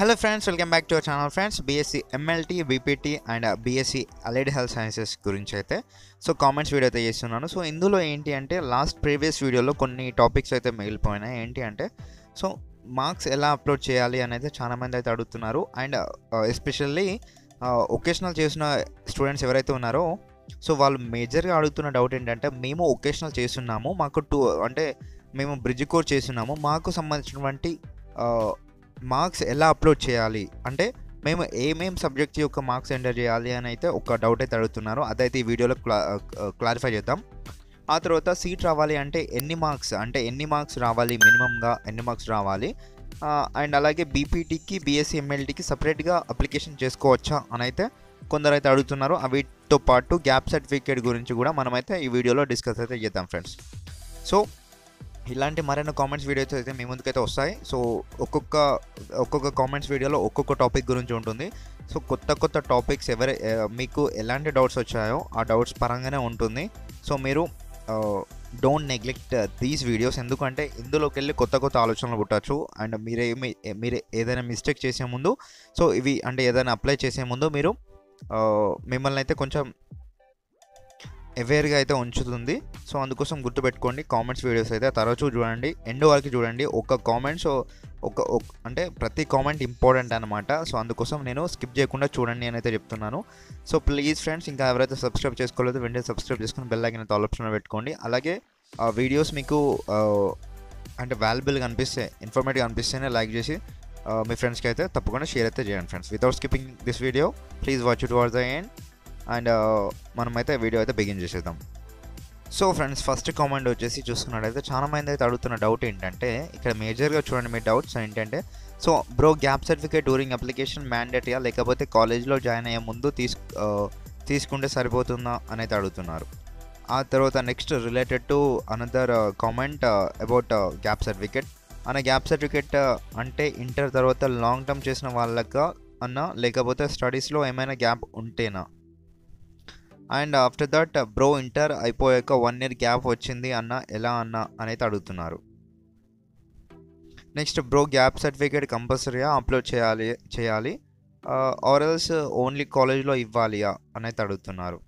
Hello friends welcome back to our channel friends BSc MLT BPT and BSc allied health sciences గురించి అయితే so comments video అయితే చేస్తున్నాను. So ఇందులో ఏంటి అంటే లాస్ట్ ప్రీవియస్ వీడియోలో కొన్ని టాపిక్స్ అయితే మిగిలిపోయినాయి. ఏంటి అంటే సో మార్క్స్ ఎలా అప్లోడ్ చేయాలి అనేది చాలా మంది అయితే అడుగుతున్నారు. అండ్ ఎస్పెషల్లీ ఒకేషనల్ చేసిన స్టూడెంట్స్ ఎవరైతే ఉన్నారో సో వాళ్ళు మేజర్గా అడుగుతున్న డౌట్ ఏంటంటే మేము ఒకేషనల్ చేస్తున్నాము మాకు టూ అంటే మేము బ్రిడ్జ్ కోర్ చేస్తున్నాము మాకు సంబంధించినటువంటి uh, మార్క్స్ ఎలా అప్లోడ్ చేయాలి? అంటే మేము ఏమేం సబ్జెక్ట్ యొక్క మార్క్స్ ఎంటర్ చేయాలి అని అయితే ఒక డౌట్ అయితే అడుగుతున్నారు. అదైతే ఈ వీడియోలో క్లా క్లారిఫై చేద్దాం. ఆ తర్వాత సీట్ రావాలి అంటే ఎన్ని మార్క్స్? అంటే ఎన్ని మార్క్స్ రావాలి మినిమంగా? ఎన్ని మార్క్స్ రావాలి? అండ్ అలాగే బీపీటీకి బీఎస్సీ ఎంఎల్టీకి సపరేట్గా అప్లికేషన్ చేసుకోవచ్చా అని అయితే కొందరు అయితే అడుగుతున్నారు వీటితో పాటు గ్యాప్ సర్టిఫికేట్ గురించి కూడా మనమైతే ఈ వీడియోలో డిస్కస్ అయితే చేద్దాం ఫ్రెండ్స్. సో ఇలాంటి మరైన కామెంట్స్ వీడియోస్ అయితే మీ ముందుకైతే వస్తాయి. సో ఒక్కొక్క ఒక్కొక్క కామెంట్స్ వీడియోలో ఒక్కొక్క టాపిక్ గురించి ఉంటుంది. సో కొత్త కొత్త టాపిక్స్ ఎవరి మీకు ఎలాంటి డౌట్స్ వచ్చాయో ఆ డౌట్స్ పరంగానే ఉంటుంది. సో మీరు డోంట్ నెగ్లెక్ట్ దీస్ వీడియోస్ ఎందుకంటే ఇందులోకి వెళ్ళి కొత్త కొత్త ఆలోచనలు పుట్టచ్చు. అండ్ మీరేమి మీరు ఏదైనా మిస్టేక్ చేసే ముందు సో ఇవి అంటే ఏదైనా అప్లై చేసే ముందు మీరు మిమ్మల్ని అయితే కొంచెం అవేర్గా అయితే ఉంచుతుంది. సో అందుకోసం గుర్తుపెట్టుకోండి కామెంట్స్ వీడియోస్ అయితే తరచూ చూడండి. ఎండ్ వరకు చూడండి. ఒక్క కామెంట్స్ ఒక అంటే ప్రతి కామెంట్ ఇంపార్టెంట్ అనమాట సో అందుకోసం నేను స్కిప్ చేయకుండా చూడండి అని అయితే చెప్తున్నాను. సో ప్లీజ్ ఫ్రెండ్స్ ఇంకా ఎవరైతే సబ్స్క్రైబ్ చేసుకోలేదో వెంటనే సబ్స్క్రైబ్ చేసుకుని బెల్ ఐకన్ అయితే ఆప్షన్లో పెట్టుకోండి. అలాగే ఆ వీడియోస్ మీకు అంటే వాల్యుబుల్గా అనిపిస్తే ఇన్ఫర్మేటివ్గా అనిపిస్తేనే లైక్ చేసి మీ ఫ్రెండ్స్కి అయితే తప్పకుండా షేర్ అయితే చేయండి friends without skipping this video please watch it watch the end and మనమైతే వీడియో అయితే బిగిన్ చేసేద్దాం. సో ఫ్రెండ్స్ ఫస్ట్ కామెంట్ వచ్చేసి చూసుకున్నట్టయితే చాలా మంది అయితే అడుగుతున్న డౌట్ ఏంటంటే ఇక్కడ మేజర్గా చూడండి మీ డౌట్స్ ఏంటంటే so bro gap certificate during application మ్యాండేటరీయా? లేకపోతే కాలేజ్లో జాయిన్ అయ్యే ముందు తీసు తీసుకుంటే సరిపోతుందా? అని అయితే అడుగుతున్నారు. ఆ తర్వాత next related to another comment about gap certificate. అన్న గ్యాప్ సర్టిఫికేట్ అంటే ఇంటర్ తర్వాత లాంగ్ టర్మ్ చేసిన వాళ్ళక అన్న లేకపోతే స్టడీస్లో ఏమైనా gap ఉంటేనా? And after that bro inter అయిపోయాక వన్ ఇయర్ గ్యాప్ వచ్చింది అన్న ఎలా అన్న అనేది అడుగుతున్నారు. నెక్స్ట్ బ్రో గ్యాప్ సర్టిఫికేట్ కంపల్సరీగా అప్లోడ్ చేయాలి చేయాలి. ఆర్ఎల్స్ ఓన్లీ కాలేజ్లో ఇవ్వాలియా అనేది అడుగుతున్నారు.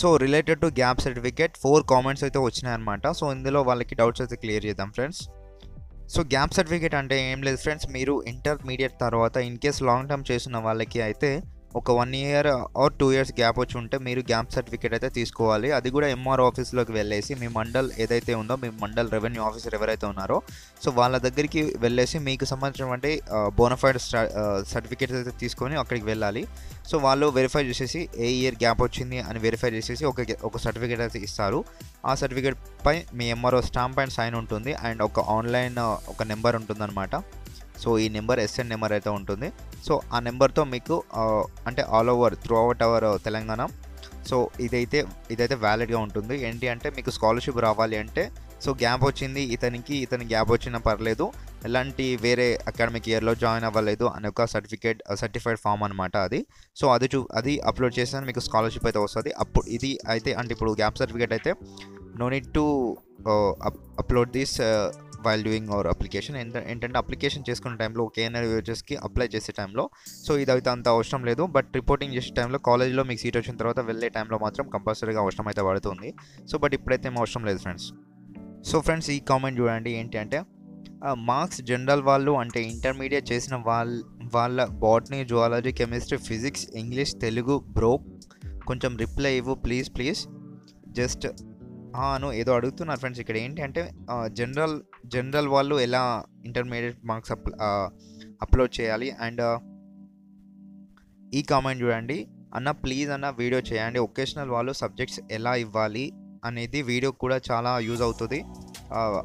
So related to gap certificate four comments అయితే వచ్చినాయన్నమాట సో ఇందులో వాళ్ళకి డౌట్స్ అయితే క్లియర్ చేద్దాం ఫ్రెండ్స్ సో గ్యాప్ సర్టిఫికేట్ అంటే ఏం లేదు ఫ్రెండ్స్ మీరు ఇంటర్మీడియట్ తర్వాత ఇన్ కేస్ లాంగ్ టర్మ్ చేసిన వాళ్ళకి అయితే ఒక one year or two years gap వచ్చి ఉంటే మీరు గ్యాప్ సర్టిఫికేట్ అయితే తీసుకోవాలి. అది కూడా ఎంఆర్ ఆఫీస్లోకి వెళ్ళేసి మీ మండల్ ఏదైతే ఉందో మీ మండల్ రెవెన్యూ ఆఫీసర్ ఎవరైతే ఉన్నారో సో వాళ్ళ దగ్గరికి వెళ్ళేసి మీకు సంబంధించినటువంటి బోనఫైడ్ సర్టిఫికేట్స్ అయితే తీసుకొని అక్కడికి వెళ్ళాలి. సో వాళ్ళు వెరిఫై చేసేసి ఏ ఇయర్ గ్యాప్ వచ్చింది? అని వెరిఫై చేసేసి ఒక ఒక సర్టిఫికేట్ అయితే ఇస్తారు. ఆ సర్టిఫికేట్ పై మీ ఎంఆర్ఓ స్టాంప్ అండ్ సైన్ ఉంటుంది. అండ్ ఒక ఆన్లైన్ ఒక నెంబర్ ఉంటుందన్నమాట. సో ఈ నెంబర్ ఎస్ఎన్ నెంబర్ అయితే ఉంటుంది. సో ఆ నెంబర్తో మీకు అంటే all over throughout our Telangana. So ఇదైతే ఇదైతే వ్యాలిడ్గా ఉంటుంది. ఏంటి అంటే మీకు స్కాలర్షిప్ రావాలి అంటే సో గ్యాప్ వచ్చింది ఇతనికి ఇతని గ్యాప్ వచ్చినా పర్లేదు. ఎలాంటి వేరే అకాడమిక్ ఇయర్లో జాయిన్ అవ్వలేదు అనే ఒక సర్టిఫికేట్ సర్టిఫైడ్ ఫామ్ అనమాట అది. సో అది చూ అది అప్లోడ్ చేసిన మీకు స్కాలర్షిప్ అయితే వస్తుంది. అప్పుడు ఇది అయితే అంటే ఇప్పుడు గ్యాప్ సర్టిఫికేట్ అయితే no need to upload this while doing our application ఏంటంటే అప్లికేషన్ చేసుకున్న టైంలో కేఎన్ఆర్ యూజెస్కి అప్లై చేసే టైంలో సో ఇది అయితే అంత అవసరం లేదు. బట్ రిపోర్టింగ్ చేసే టైంలో కాలేజ్లో మీకు సీట్ వచ్చిన తర్వాత వెళ్ళే టైంలో మాత్రం కంపల్సరీగా అవసరం అయితే పడుతుంది. సో బట్ ఇప్పుడైతే ఏం అవసరం లేదు ఫ్రెండ్స్ సో ఫ్రెండ్స్ ఈ కామెంట్ చూడండి. ఏంటి అంటే మార్క్స్ జనరల్ వాళ్ళు అంటే ఇంటర్మీడియట్ చేసిన వాళ్ళ వాళ్ళ botany zoology chemistry physics English Telugu bro కొంచెం రిప్లై ఇవ్వు ప్లీజ్ ప్లీజ్ జస్ట్ అను ఏదో అడుగుతున్నారు ఫ్రెండ్స్ ఇక్కడ. ఏంటి అంటే జనరల్ జనరల్ వాళ్ళు ఎలా ఇంటర్మీడియట్ మార్క్స్ అప్ అప్లోడ్ చేయాలి? అండ్ ఈ కామెంట్ చూడండి. అన్న ప్లీజ్ అన్న వీడియో చేయండి. ఒకేషనల్ వాళ్ళు సబ్జెక్ట్స్ ఎలా ఇవ్వాలి? అనేది వీడియో కూడా చాలా యూజ్ అవుతుంది.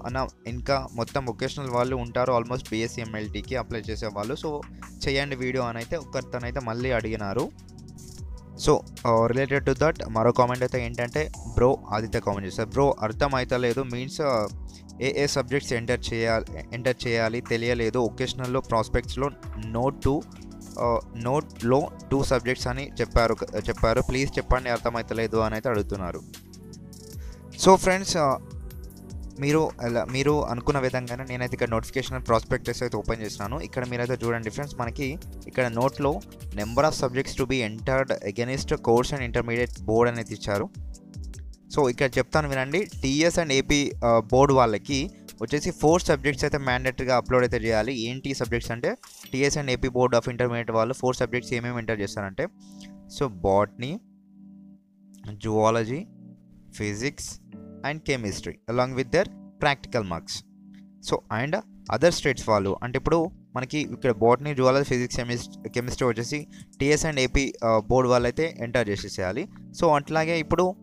అన్న ఇంకా మొత్తం ఒకేషనల్ వాళ్ళు ఉంటారు. ఆల్మోస్ట్ బీఎస్సీ ఎంఎల్టీకి అప్లై చేసేవాళ్ళు. సో చేయండి వీడియో అని అయితే ఒకరితోనైతే మళ్ళీ అడిగినారు. సో రిలేటెడ్ టు దట్ మరో కామెంట్ అయితే ఏంటంటే బ్రో ఆదిత్య కామెంట్ చేస్తారు బ్రో అర్థం అవుతలేదు means A A subjects enter చేయాలి ఎంటర్ చేయాలి తెలియలేదు. ఒకేషనల్లో ప్రాస్పెక్ట్స్లో నోట్ టూ నోట్లో టూ సబ్జెక్ట్స్ అని చెప్పారు చెప్పారు. ప్లీజ్ చెప్పండి అర్థమవుతలేదు అని అయితే అడుగుతున్నారు. సో ఫ్రెండ్స్ మీరు అలా మీరు అనుకున్న విధంగానే నేనైతే ఇక్కడ నోటిఫికేషన్ ప్రాస్పెక్టస్ అయితే ఓపెన్ చేసినాను. ఇక్కడ మీరైతే చూడండి ఫ్రెండ్స్ మనకి ఇక్కడ నోట్లో number of subjects to be entered against course and intermediate board అనేది ఇచ్చారు. సో ఇక్కడ చెప్తాను వినండి. టీఎస్ అండ్ ఏపీ బోర్డు వాళ్ళకి వచ్చేసి ఫోర్ సబ్జెక్ట్స్ అయితే మ్యాండేటరీగా అప్లోడ్ అయితే చేయాలి. ఏంటి సబ్జెక్ట్స్ అంటే TS and AP board of intermediate వాళ్ళు ఫోర్ సబ్జెక్ట్స్ ఏమేమి ఎంటర్ చేస్తారంటే? So botany zoology physics and chemistry along with their practical marks so and other states వాళ్ళు అంటే ఇప్పుడు మనకి ఇక్కడ botany zoology physics chemistry chemistry వచ్చేసి టీఎస్ అండ్ ఏపీ బోర్డు వాళ్ళు అయితే ఎంటర్ చేసేసేయాలి. సో అట్లాగే ఇప్పుడు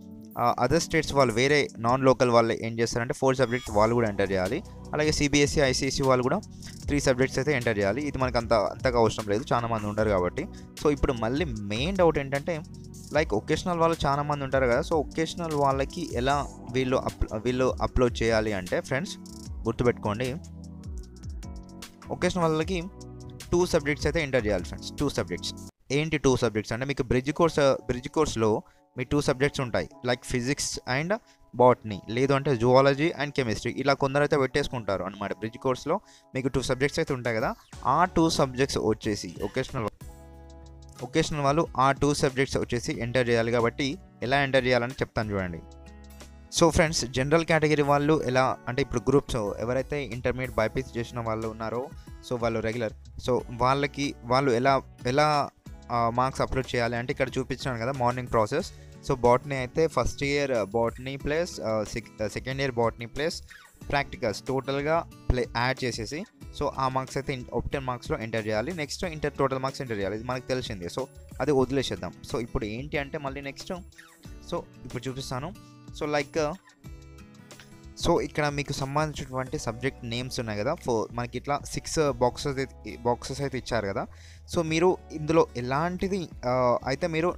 అదర్ స్టేట్స్ వాళ్ళు వేరే నాన్ లోకల్ వాళ్ళు ఏం చేస్తారంటే ఫోర్ సబ్జెక్ట్స్ వాళ్ళు కూడా ఎంటర్ చేయాలి. అలాగే సిబిఎస్ఈ ఐసీఎస్ఈ వాళ్ళు కూడా త్రీ సబ్జెక్ట్స్ అయితే ఎంటర్ చేయాలి. ఇది మనకు అంత అంతగా అవసరం లేదు. చాలామంది ఉంటారు ఉండరు కాబట్టి. సో ఇప్పుడు మళ్ళీ మెయిన్ డౌట్ ఏంటంటే లైక్ ఒకేషనల్ వాళ్ళు చాలామంది ఉంటారు కదా. సో ఒకేషనల్ వాళ్ళకి ఎలా వీళ్ళు అప్ వీళ్ళు అప్లోడ్ చేయాలి అంటే ఫ్రెండ్స్ గుర్తుపెట్టుకోండి. ఒకేషనల్ వాళ్ళకి టూ సబ్జెక్ట్స్ అయితే ఎంటర్ చేయాలి ఫ్రెండ్స్ టూ సబ్జెక్ట్స్ ఏంటి టూ సబ్జెక్ట్స్ అంటే మీకు బ్రిడ్జ్ కోర్స్ బ్రిడ్జ్ కోర్స్లో మీ టూ సబ్జెక్ట్స్ ఉంటాయి. లైక్ ఫిజిక్స్ అండ్ బాట్నీ లేదు అంటే జువాలజీ అండ్ కెమిస్ట్రీ ఇలా కొందరు అయితే పెట్టేసుకుంటారు అనమాట బ్రిడ్జ్ కోర్స్లో. మీకు టూ సబ్జెక్ట్స్ అయితే ఉంటాయి కదా ఆ టూ సబ్జెక్ట్స్ వచ్చేసి ఒకేషనల్ ఒకేషనల్ వాళ్ళు ఆ టూ సబ్జెక్ట్స్ వచ్చేసి ఎంటర్ చేయాలి కాబట్టి ఎలా ఎంటర్ చేయాలని చెప్తాను చూడండి. సో ఫ్రెండ్స్ జనరల్ కేటగిరీ వాళ్ళు ఎలా అంటే ఇప్పుడు గ్రూప్స్ ఎవరైతే ఇంటర్మీడియట్ బైపీసీ చేసిన వాళ్ళు ఉన్నారో సో వాళ్ళు రెగ్యులర్ సో వాళ్ళకి వాళ్ళు ఎలా ఎలా మార్క్స్ అప్లోడ్ చేయాలి అంటే ఇక్కడ చూపించాను కదా మార్నింగ్ ప్రాసెస్. సో బాటనీ అయితే first year uh, botany plus second year botany plus practicals టోటల్గా ప్లే యాడ్ చేసేసి సో ఆ మార్క్స్ అయితే ఒప్టెన్ మార్క్స్లో ఎంటర్ చేయాలి. Next inter total marks enter చేయాలి. ఇది మనకు తెలిసింది. సో అది వదిలేసేద్దాం. సో ఇప్పుడు ఏంటి అంటే మళ్ళీ నెక్స్ట్ సో ఇప్పుడు చూపిస్తాను. సో లైక్ uh, సో ఇక్కడ మీకు సంబంధించినటువంటి సబ్జెక్ట్ నేమ్స్ ఉన్నాయి కదా. ఫో మనకి ఇట్లా సిక్స్ బాక్సెస్ బాక్సెస్ అయితే ఇచ్చారు కదా. సో మీరు ఇందులో ఎలాంటిది uh, అయితే మీరు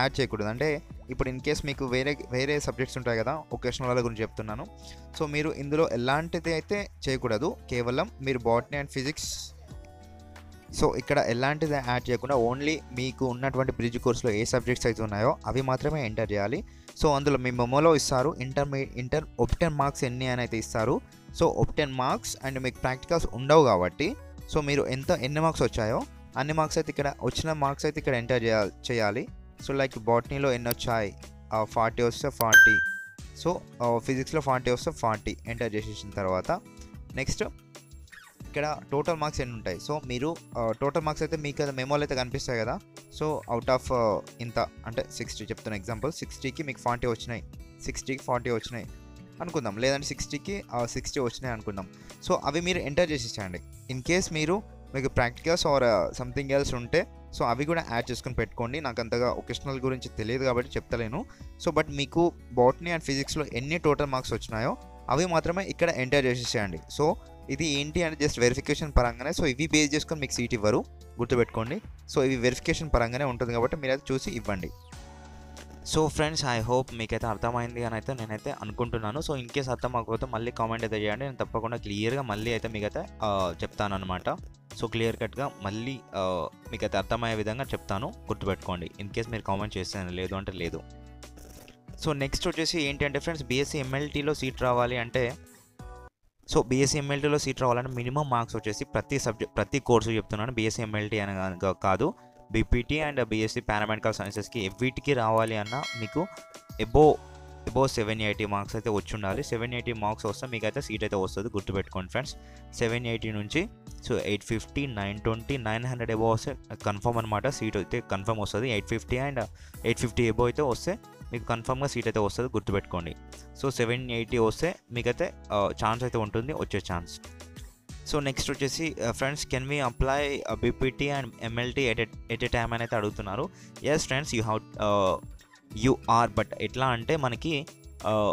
యాడ్ చేయకూడదు. అంటే ఇప్పుడు ఇన్ కేస్ మీకు వేరే వేరే సబ్జెక్ట్స్ ఉంటాయి కదా ఒకేషనల్ వాళ్ళ గురించి చెప్తున్నాను. సో మీరు ఇందులో ఎలాంటిది అయితే చేయకూడదు కేవలం మీరు బాటనీ అండ్ ఫిజిక్స్. సో ఇక్కడ ఎలాంటిది యాడ్ చేయకుండా ఓన్లీ మీకు ఉన్నటువంటి బ్రిడ్జ్ కోర్స్లో ఏ సబ్జెక్ట్స్ అయితే ఉన్నాయో అవి మాత్రమే ఎంటర్ చేయాలి. సో అందులో మీ మెమోలో ఇస్తారు ఇంటర్మీ ఇంటర్ ఒప్టెన్ మార్క్స్ ఎన్ని అని అయితే ఇస్తారు. సో ఒప్టెన్ మార్క్స్ అండ్ మీకు ప్రాక్టికల్స్ ఉండవు కాబట్టి సో మీరు ఎంత ఎన్ని మార్క్స్ వచ్చాయో అన్ని మార్క్స్ అయితే ఇక్కడ వచ్చిన మార్క్స్ అయితే ఇక్కడ ఎంటర్ చేయాలి చేయాలి. సో లైక్ బాటనీలో ఎన్ని వచ్చాయి ఫార్టీ వస్తే ఫార్టీ సో ఫిజిక్స్లో ఫార్టీ వస్తే ఫార్టీ ఎంటర్ చేసేసిన తర్వాత నెక్స్ట్ ఇక్కడ టోటల్ మార్క్స్ ఎన్ని ఉంటాయి సో మీరు టోటల్ మార్క్స్ అయితే మీకు మెమోలు అయితే కనిపిస్తాయి కదా సో అవుట్ ఆఫ్ ఇంత అంటే సిక్స్టీ చెప్తున్న ఎగ్జాంపుల్ సిక్స్టీకి మీకు ఫార్టీ వచ్చినాయి సిక్స్టీకి ఫార్టీ వచ్చినాయి అనుకుందాం లేదంటే సిక్స్టీకి సిక్స్టీ వచ్చినాయి అనుకుందాం సో అవి మీరు ఎంటర్ చేసేసేయండి ఇన్ కేస్ మీరు మీకు ప్రాక్టికల్స్ ఆర్ సంథింగ్ ఎల్స్ ఉంటే సో అవి కూడా యాడ్ చేసుకొని పెట్టుకోండి. నాకు అంతగా ఒకేషనల్ గురించి తెలియదు కాబట్టి చెప్తలేను. సో బట్ మీకు బాటనీ అండ్ ఫిజిక్స్లో ఎన్ని టోటల్ మార్క్స్ వచ్చినాయో అవి మాత్రమే ఇక్కడ ఎంటర్ చేసేసేయండి. సో ఇది ఏంటి అంటే జస్ట్ వెరిఫికేషన్ పరంగానే. సో ఇవి బేస్ చేసుకొని మీకు సీట్ ఇవ్వరు. గుర్తుపెట్టుకోండి. సో ఇవి వెరిఫికేషన్ పరంగానే ఉంటుంది కాబట్టి మీరు అది చూసి ఇవ్వండి. సో ఫ్రెండ్స్ ఐ హోప్ మీకైతే అర్థమైంది అని అయితే నేనైతే అనుకుంటున్నాను. సో ఇన్ కేస్ అర్థం అవ్వకపోతే మళ్ళీ కామెంట్ అయితే చేయండి. నేను తప్పకుండా క్లియర్గా మళ్ళీ అయితే మీకైతే చెప్తాను అనమాట సో క్లియర్ కట్గా మళ్ళీ మీకైతే అర్థమయ్యే విధంగా చెప్తాను. గుర్తుపెట్టుకోండి. ఇన్ కేస్ మీరు కామెంట్ చేస్తాను లేదు అంటే లేదు. సో నెక్స్ట్ వచ్చేసి ఏంటంటే ఫ్రెండ్స్ బీఎస్సీ ఎంఎల్టీలో సీట్ రావాలి అంటే సో బీఎస్సీ ఎంఎల్టీలో సీట్ రావాలంటే మినిమం మార్క్స్ వచ్చేసి ప్రతి సబ్జెక్ట్ ప్రతి కోర్సు చెప్తున్నాను. బీఎస్సీ ఎంఎల్టీ అని కాదు. బీపీటీ అండ్ బీఎస్సీ పారామెడికల్ సైన్సెస్కి వీటికి రావాలి అన్న మీకు above above seven eighty marks అయితే వచ్చి ఉండాలి సెవెన్ ఎయిటీ మార్క్స్ వస్తే మీకు అయితే సీట్ అయితే వస్తుంది గుర్తుపెట్టుకోండి ఫ్రెండ్స్ సెవెన్ ఎయిటీ నుంచి so eight fifty nine twenty nine hundred above వస్తే కన్ఫర్మ్ అనమాట సీట్ అయితే కన్ఫర్మ్ వస్తుంది. Eight fifty and eight fifty above అయితే వస్తే మీకు కన్ఫర్మ్గా సీట్ అయితే వస్తుంది గుర్తుపెట్టుకోండి. సో సెవెన్ ఎయిటీ వస్తే మీకైతే uh, ఛాన్స్ అయితే ఉంటుంది వచ్చే ఛాన్స్ సో నెక్స్ట్ వచ్చేసి friends can we apply BPT and MLT at at a time అనేది అడుగుతున్నారు. Yes friends you have you are but ఎట్లా అంటే మనకి uh,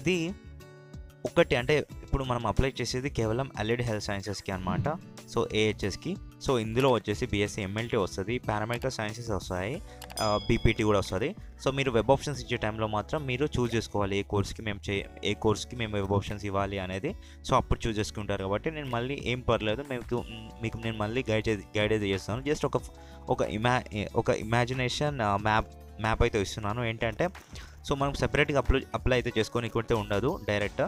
ఇది ఒకటి అంటే ఇప్పుడు మనం అప్లై చేసేది కేవలం అలెడ్ హెల్త్ సైన్సెస్కి అనమాట సో ఏహెచ్ఎస్కి సో ఇందులో వచ్చేసి బీఎస్సీ ఎంఎల్టీ వస్తుంది. పారామెడికల్ సైన్సెస్ వస్తాయి. బీపీటీ కూడా వస్తుంది. సో మీరు వెబ్ ఆప్షన్స్ ఇచ్చే టైంలో మాత్రం మీరు చూస్ చేసుకోవాలి. ఏ కోర్స్కి మేము చే ఏ కోర్స్కి మేము వెబ్ ఆప్షన్స్ ఇవ్వాలి అనేది. సో అప్పుడు చూస్ చేసుకుంటారు కాబట్టి నేను మళ్ళీ ఏం పర్లేదు. మీకు మీకు నేను మళ్ళీ గైడ్ గైడ్ అయితే చేస్తాను. జస్ట్ ఒక ఒక ఇమా ఒక ఇమాజినేషన్ మ్యాప్ మ్యాప్ అయితే ఇస్తున్నాను. ఏంటంటే సో మనం సెపరేట్గా అప్లై అప్లై అయితే చేసుకొని ఇక్కడితే ఉండదు డైరెక్ట్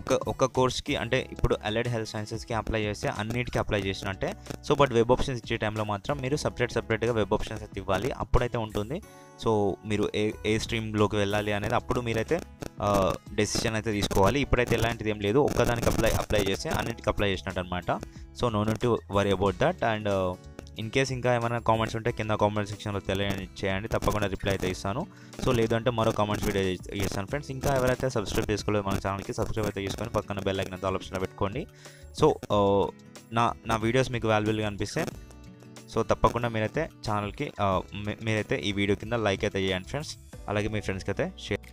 ఒక ఒక కోర్స్కి అంటే ఇప్పుడు అలైడ్ హెల్త్ సైన్సెస్కి అప్లై చేస్తే అన్నిటికీ అప్లై చేసినట్టే సో బట్ వెబ్ ఆప్షన్స్ ఇచ్చే టైంలో మాత్రం మీరు సపరేట్ సపరేట్గా వెబ్ ఆప్షన్స్ అయితే ఇవ్వాలి. అప్పుడైతే ఉంటుంది. సో మీరు ఏ ఏ స్ట్రీమ్లోకి వెళ్ళాలి అనేది అప్పుడు మీరైతే డెసిషన్ అయితే తీసుకోవాలి. ఇప్పుడైతే ఎలాంటిది ఏం లేదు. ఒక్కదానికి అప్లై అప్లై చేస్తే అన్నిటికీ అప్లై చేసినట్టు అనమాట so no to worry about that. And in case ఇంకా ఏమైనా కామెంట్స్ ఉంటే కింద కామెంట్ సెక్షన్లో తెలియని చేయండి తప్పకుండా రిప్లై అయితే ఇస్తాను. సో లేదంటే మరో కామెంట్స్ వీడియో చేస్తాను ఫ్రెండ్స్ ఇంకా ఎవరైతే సబ్స్క్రైబ్ చేసుకోలేదు మన ఛానల్కి సబ్స్క్రైబ్ అయితే చేసుకొని పక్కన బెల్ ఐకన్ ఆల్ ఆప్షన్లో పెట్టుకోండి. సో నా నా వీడియోస్ మీకు వాల్యుబుల్గా అనిపిస్తే సో తప్పకుండా మీరైతే ఛానల్కి మీరైతే ఈ వీడియో కింద లైక్ అయితే చేయండి ఫ్రెండ్స్ అలాగే మీ ఫ్రెండ్స్కి అయితే షేర్